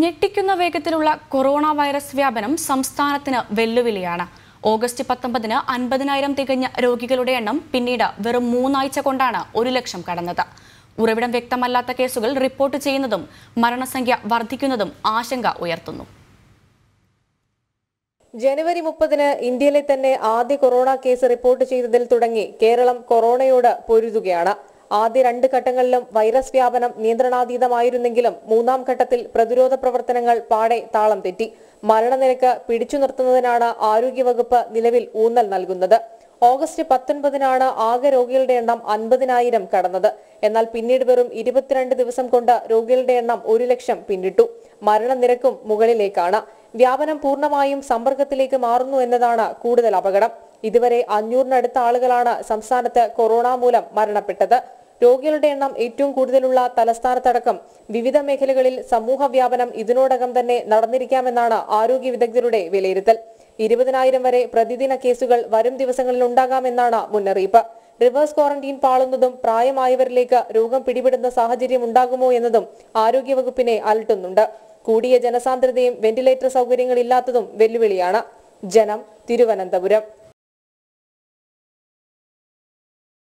ഞെട്ടിക്കുന്ന വേഗത്തിലുള്ള corona virus വ്യാപനം സംസ്ഥാനത്തിന് വെല്ലുവിളിയാണ്. ഓഗസ്റ്റ് പത്തൊമ്പതിന് അൻപതിനായിരം തികഞ്ഞ രോഗികളുടെ എണ്ണം പിന്നീട് വെറും മൂന്നാഴ്ച കൊണ്ടാണ് ഒരു ലക്ഷം കടന്നത്. ഉറവിടം വ്യക്തമല്ലാത്ത കേസുകൾ റിപ്പോർട്ട് ചെയ്യുന്നതും മരണസംഖ്യ വർദ്ധിക്കുന്നതും ആശങ്ക ഉയർത്തുന്നു. ജനുവരി മുപ്പതിന് ഇന്ത്യയിലെ തന്നെ ആദ്യ കൊറോണ കേസ് റിപ്പോർട്ട് ചെയ്തതിൽ തുടങ്ങി കേരളം കൊറോണയോട് പൊരുതുകയാണ്. ആദ്യ രണ്ട് ഘട്ടങ്ങളിലും വൈറസ് വ്യാപനം നിയന്ത്രണാതീതമായിരുന്നെങ്കിലും മൂന്നാം ഘട്ടത്തിൽ പ്രതിരോധ പ്രവർത്തനങ്ങൾ പാടെ താളം തെറ്റി. മരണനിരക്ക് പിടിച്ചു നിർത്തുന്നതിനാണ് ആരോഗ്യവകുപ്പ് നിലവിൽ ഊന്നൽ നൽകുന്നത്. ഓഗസ്റ്റ് പത്തൊൻപതിനാണ് ആകെ രോഗികളുടെ എണ്ണം അൻപതിനായിരം കടന്നത്. എന്നാൽ പിന്നീട് വെറും ഇരുപത്തിരണ്ട് ദിവസം കൊണ്ട് രോഗികളുടെ എണ്ണം ഒരു ലക്ഷം പിന്നിട്ടു. മരണനിരക്കും മുകളിലേക്കാണ്. വ്യാപനം പൂർണമായും സമ്പർക്കത്തിലേക്ക് മാറുന്നു എന്നതാണ് കൂടുതൽ അപകടം. ഇതുവരെ അഞ്ഞൂറിനടുത്ത ആളുകളാണ് സംസ്ഥാനത്ത് കൊറോണ മൂലം മരണപ്പെട്ടത്. രോഗികളുടെ എണ്ണം ഏറ്റവും കൂടുതലുള്ള തലസ്ഥാനത്തടക്കം വിവിധ മേഖലകളിൽ സമൂഹ വ്യാപനം ഇതിനോടകം തന്നെ നടന്നിരിക്കാമെന്നാണ് ആരോഗ്യ വിദഗ്ധരുടെ വിലയിരുത്തൽ. ഇരുപതിനായിരം വരെ പ്രതിദിന കേസുകൾ വരും ദിവസങ്ങളിൽ ഉണ്ടാകാമെന്നാണ് മുന്നറിയിപ്പ്. റിവേഴ്സ് ക്വാറന്റീൻ പാളുന്നതും പ്രായമായവരിലേക്ക് രോഗം പിടിപെടുന്ന സാഹചര്യം ഉണ്ടാകുമോ എന്നതും ആരോഗ്യവകുപ്പിനെ അലട്ടുന്നുണ്ട്. കൂടിയ ജനസാന്ദ്രതയും വെന്റിലേറ്റർ സൗകര്യങ്ങളില്ലാത്തതും വെല്ലുവിളിയാണ്. ജനം തിരുവനന്തപുരം.